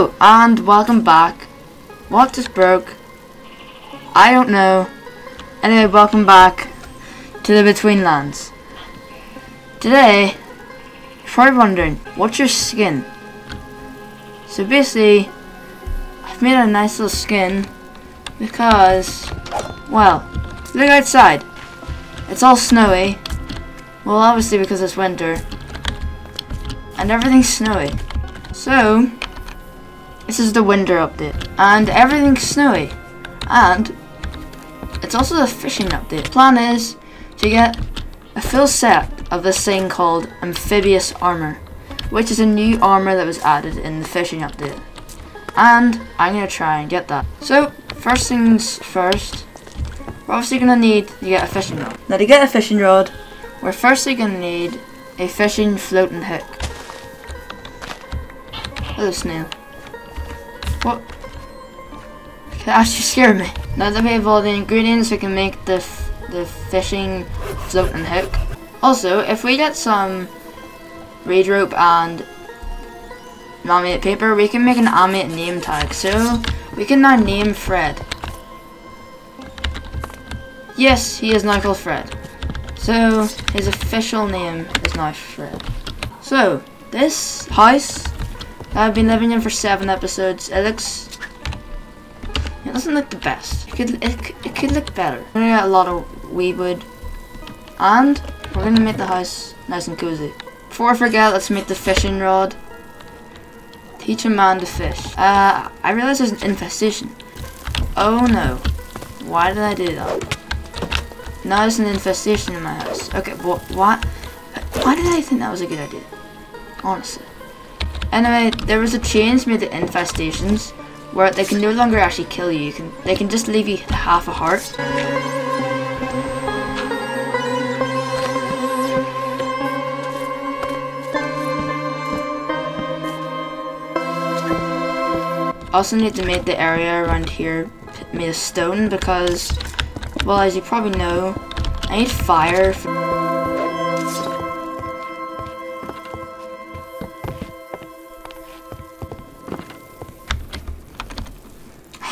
And welcome back. What just broke? I don't know. Anyway, welcome back to the Betweenlands. Today, you're probably wondering, what's your skin? So basically, I've made a nice little skin because, well, look outside. It's all snowy. Well, obviously because it's winter. And everything's snowy. So, this is the winter update. And everything's snowy. And, it's also the fishing update. Plan is to get a full set of this thing called Amphibious Armor. Which is a new armor that was added in the fishing update. And, I'm to try and get that. So, first things first. We're obviously to need to get a fishing rod. Now to get a fishing rod, we're firstly to need a fishing floating hook. Hello, snail. What? Okay, actually scared me. Now that we have all the ingredients, we can make the the fishing floating hook. Also, if we get some reed rope and laminate paper, we can make an amate name tag. So we can now name Fred. Yes, he is now called Fred. So his official name is now Fred. So this house I've been living in for seven episodes. It looks. It doesn't look the best. It could. It, it could look better. We're gonna get a lot of weedwood, and we're gonna make the house nice and cozy. Before I forget, let's make the fishing rod. Teach a man to fish. Uh, I realize there's an infestation. Oh no. Why did I do that? Now there's an infestation in my house. Okay? What? Why did I think that was a good idea? Honestly. Anyway, there was a change made to infestations where they can no longer actually kill you. you can, they can just leave you half a heart. Also need to make the area around here made of stone because, well as you probably know, I need fire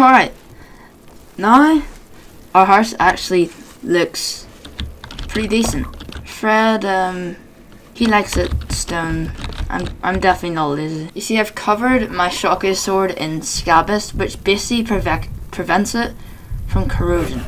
Alright. Now, our house actually looks pretty decent. Fred, um, he likes it stone. I'm, I'm definitely not lazy. You see, I've covered my shockwave sword in Scabyst, which basically prevent, prevents it from corrosion.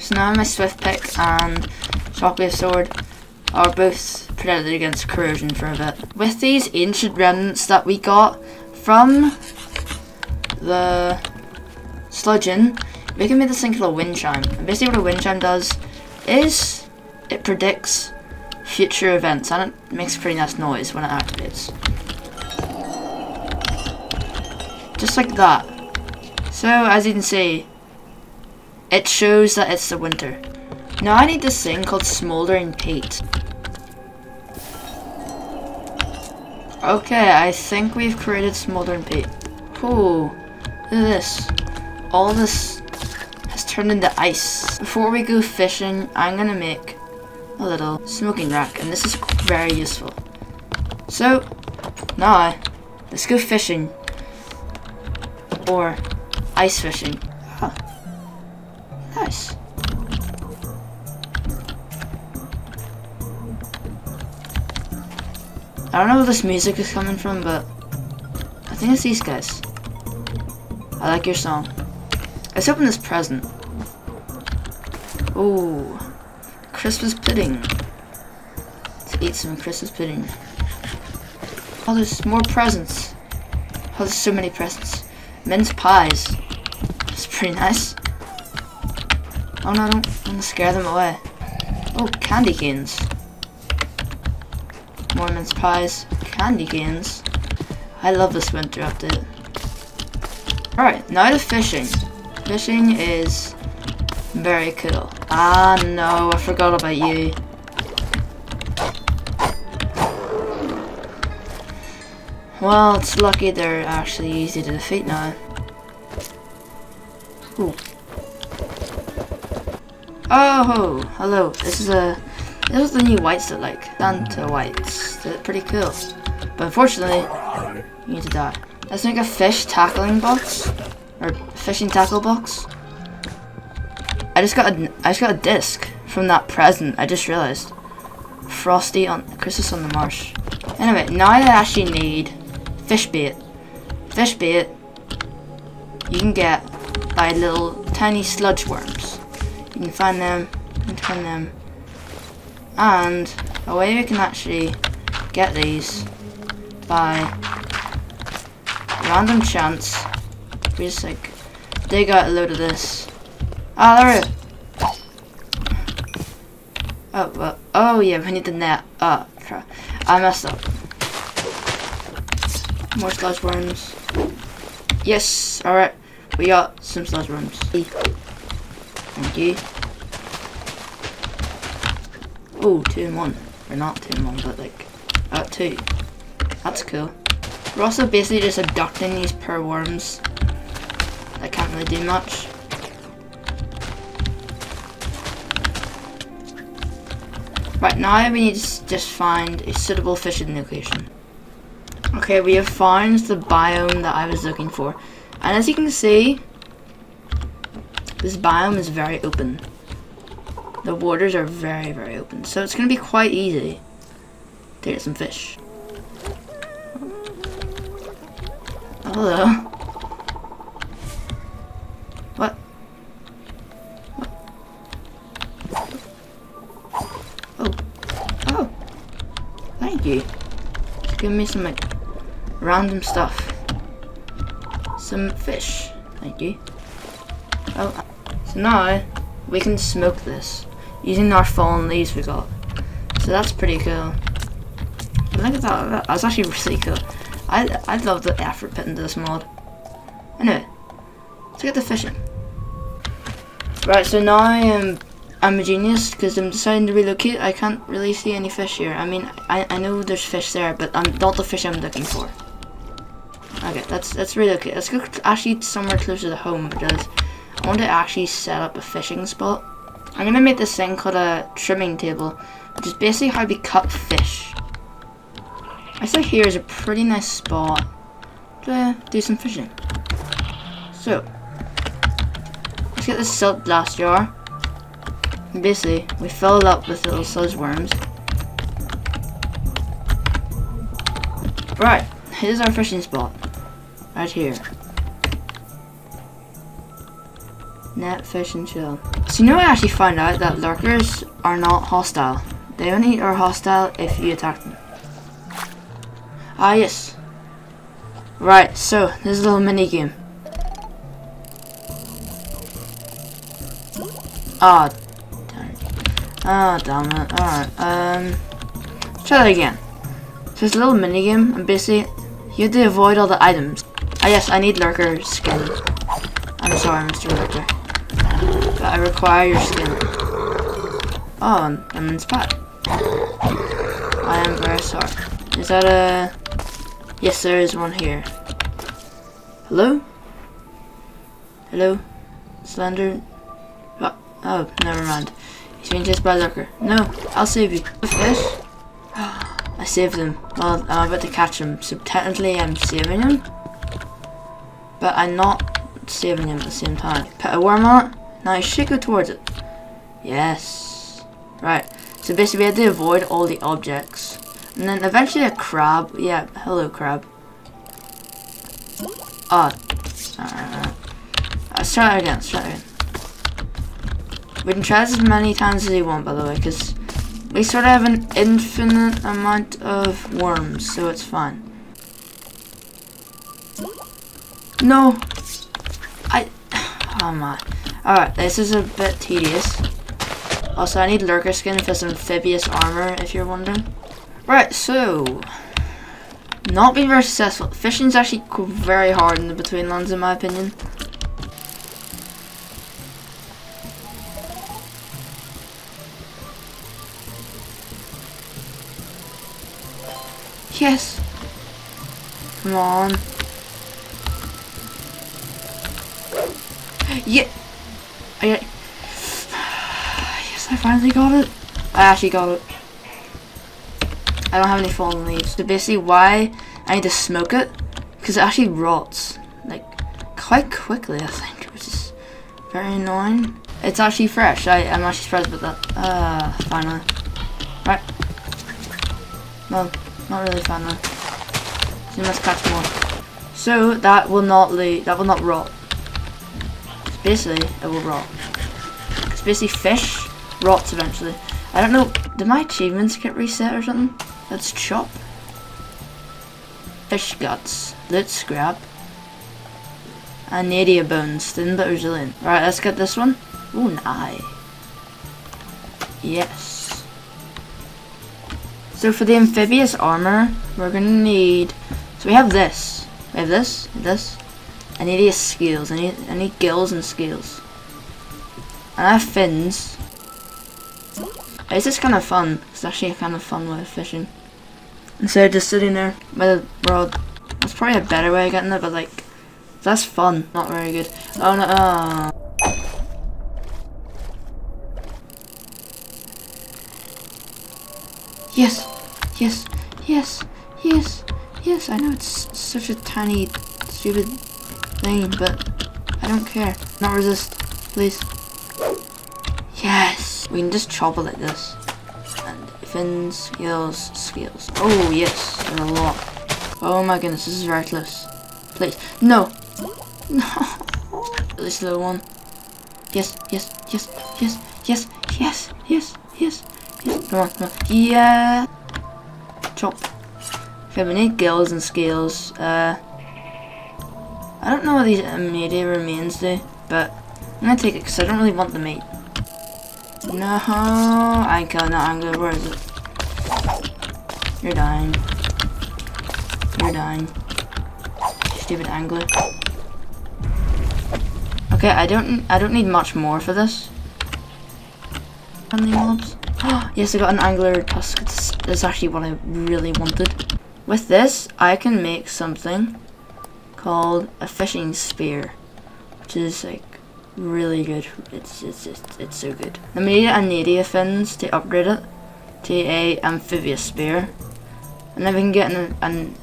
So now my swift pick and shockwave sword are both protected against corrosion for a bit. With these ancient remnants that we got from the sludging, we can make this thing called a wind chime. And basically what a wind chime does is it predicts future events and it makes a pretty nice noise when it activates. Just like that. So as you can see, it shows that it's the winter. Now I need this thing called smoldering peat. Okay, I think we've created smoldering peat. Ooh, look at this all this has turned into ice. Before we go fishing, I'm gonna make a little smoking rack, and this is very useful. So, now, let's go fishing. Or, ice fishing. Huh. Nice. I don't know where this music is coming from, but I think it's these guys. I like your song. Let's open this present. Oh, Christmas pudding. Let's eat some Christmas pudding. Oh, there's more presents. Oh, there's so many presents. Mince pies. That's pretty nice. Oh no, don't scare them away. Oh, candy canes. More mince pies. Candy canes. I love this winter update. Alright, now to fishing. Fishing is very cool. Ah, no, I forgot about you. Well, it's lucky they're actually easy to defeat now. Ooh. Oh, hello. This is a this is the new wights that like Santa wights. They're pretty cool. But unfortunately, you need to die. Let's make a fish tackling box. Or fishing tackle box. I just got a I just got a disc from that present. I just realized. Frosty on Christmas on the Marsh. Anyway, now I actually need fish bait. Fish bait you can get by little tiny sludge worms. You can find them and turn them. And a way we can actually get these by random chance. We just like they got a load of this. Ah, there it. Oh, well, oh yeah, we need the net. Ah, Oh, I messed up. More sludge worms. Yes, alright. We got some sludge worms. Thank you. Oh, two in one. Or not two in one, but like, uh, two. That's cool. We're also basically just abducting these per worms. That can't really do much. Right, now we need to just find a suitable fishing location. Okay, we have found the biome that I was looking for. And as you can see, this biome is very open. The waters are very, very open. So it's going to be quite easy to get some fish. hello. You. Just give me some like random stuff. Some fish. Thank you. Oh, so now we can smoke this using our fallen leaves we got. So that's pretty cool. Look at that. That's actually really cool. I I love the effort put into this mod. Anyway, let's get the fishing. Right, so now I am I'm a genius because I'm deciding to relocate. I can't really see any fish here. I mean, I, I know there's fish there, but I'm not the fish I'm looking for. Okay, that's that's relocate. Let's go actually somewhere closer to the home because I want to actually set up a fishing spot. I'm gonna make this thing called a trimming table, which is basically how we cut fish. I say here is a pretty nice spot to do some fishing. So, let's get this silt glass jar. Basically, we fill it up with little sludge worms. Right, here's our fishing spot. Right here. Net, fish, and chill. So you know I actually found out that lurkers are not hostile. They only are hostile if you attack them. Ah, yes. Right, so, this is a little mini game. Ah. Ah, oh, damn it. Alright, um, try that again. So it's a little mini game, and basically, you have to avoid all the items. Ah, yes, I need lurker skin. I'm sorry, Mr. Lurker. But I require your skin. Oh, I'm in spot. I am very sorry. Is that a... Yes, there is one here. Hello? Hello? Slender? Oh, oh never mind. Chased by Lurker. No, I'll save you. Fish? I saved him. Well, I'm about to catch him, so technically I'm saving him. But I'm not saving him at the same time. Put a worm on it. Now I should go towards it. Yes. Right. So basically we had to avoid all the objects. And then eventually a crab. Yeah, hello crab. Oh. Uh, let's try it again, let's try it again. We can try this as many times as we want, by the way, because we sort of have an infinite amount of worms, so it's fine. No! I... Oh my. Alright, this is a bit tedious. Also, I need lurker skin for some amphibious armor, if you're wondering. Right, so not being very successful. Fishing's actually very hard in the Betweenlands, in my opinion. Yes. Come on. Yeah. I, yes, I finally got it. I actually got it. I don't have any fallen leaves. So basically why I need to smoke it, because it actually rots like quite quickly I think which is very annoying it's actually fresh I, I'm actually surprised about that uh finally right well not really finally so let's catch more so that will not leave that will not rot. Basically it will rot. It's basically fish rots eventually. I don't know did my achievements get reset or something? Let's chop. Fish guts. Let's grab and nadia bones thin but resilient. Right let's get this one. Oh nice yes so for the amphibious armor we're gonna need so we have this we have this this I need these skills, I need I need gills and scales. And I have fins. It's just kind of fun. It's actually a kind of fun way of fishing. Instead of just sitting there with a rod. That's probably a better way of getting it, but like, that's fun. Not very good. Oh no. Oh. Yes, yes, yes, yes, yes. I know it's such a tiny, stupid thing, but I don't care. Not resist, please. Yes. We can just chop it like this. And fins, heels, scales. Oh yes, there's a lot. Oh my goodness, this is reckless. Please, no, no. This little one. Yes, yes, yes, yes, yes, yes, yes, yes. Come on, come on. Yeah! Chop. Okay, we need gills and scales. Uh, I don't know what these media remains do, but I'm gonna take it because I don't really want the meat. No, I that angler. Where is it? You're dying. You're dying. Stupid angler. Okay, I don't. I don't need much more for this. Friendly mobs. yes, I got an angler tusk. That's actually what I really wanted. With this, I can make something called a fishing spear, which is like really good. It's it's just it's so good. I made Anadia fins to upgrade it to a amphibious spear, and then we can get an, an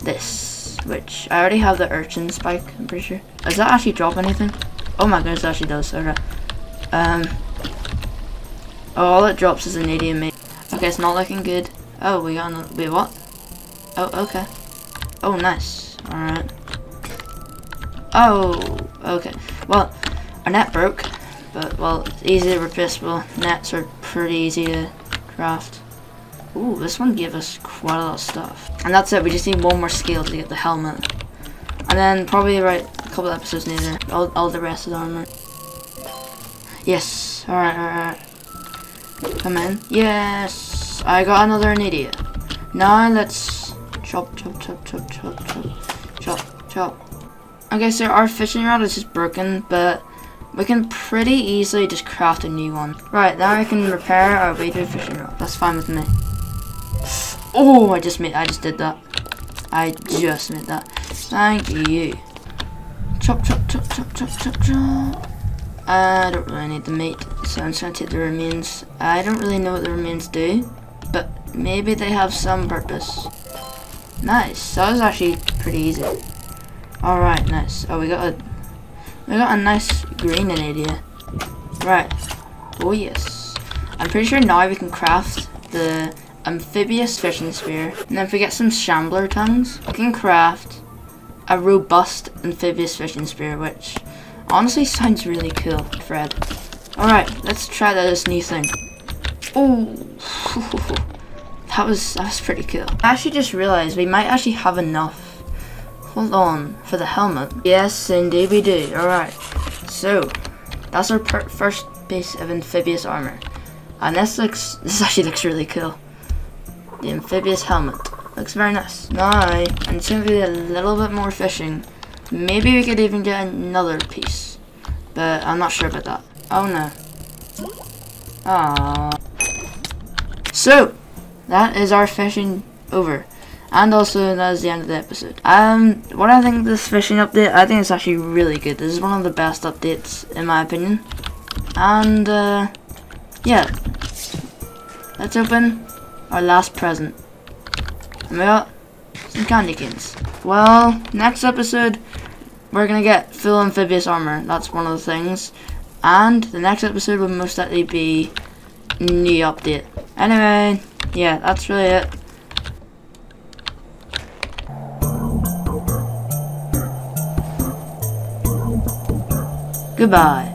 this, which I already have the urchin spike. I'm pretty sure. Does that actually drop anything? Oh my goodness, it actually does. Okay. Um. Oh, all it drops is an mate. Okay, it's not looking good. Oh, we got another. Wait, what? Oh, okay. Oh, nice. Alright. Oh, okay. Well, our net broke, but, well, it's easily replaceable. Nets are pretty easy to craft. Ooh, this one gave us quite a lot of stuff. And that's it, we just need one more scale to get the helmet. And then probably right a couple episodes later, all, all the rest of the armor. Yes, alright, alright. Come in. Yes, I got another nadia. Now let's chop, chop, chop, chop, chop, chop, chop, chop. Okay, so our fishing rod is just broken, but we can pretty easily just craft a new one. Right, now I can repair our baited fishing rod. That's fine with me. Oh, I just made, I just did that. I just made that. Thank you. Chop, chop, chop, chop, chop, chop, chop. I don't really need the meat, so I'm just gonna take the remains. I don't really know what the remains do, but maybe they have some purpose. Nice, that was actually pretty easy. Alright, nice. Oh, we got a we got a nice green nadia. Right. Oh yes. I'm pretty sure now we can craft the amphibious fishing spear. And then if we get some shambler tongues, we can craft a robust amphibious fishing spear, which honestly sounds really cool, Fred. Alright, let's try this new thing. Oh, that was that was pretty cool. I actually just realized we might actually have enough Hold on, for the helmet. Yes, indeed we do. Alright, so that's our first piece of amphibious armor. And this looks, this actually looks really cool. The amphibious helmet. Looks very nice. Now, I'm just to do a little bit more fishing. Maybe we could even get another piece. But I'm not sure about that. Oh no. Ah. So, that is our fishing over. And also, that is the end of the episode. Um, what I think this fishing update, I think it's actually really good. This is one of the best updates, in my opinion. And, uh, yeah. Let's open our last present. And we got some candy canes. Well, next episode, we're gonna get full amphibious armor. That's one of the things. And the next episode will most likely be new update. Anyway, yeah, that's really it. Goodbye.